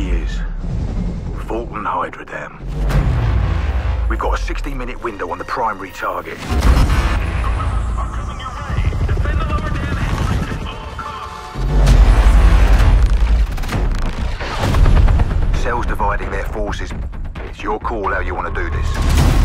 she is. Fulton Hydra Dam. We've got a 60-minute window on the primary target. CELL's dividing their forces. It's your call how you want to do this.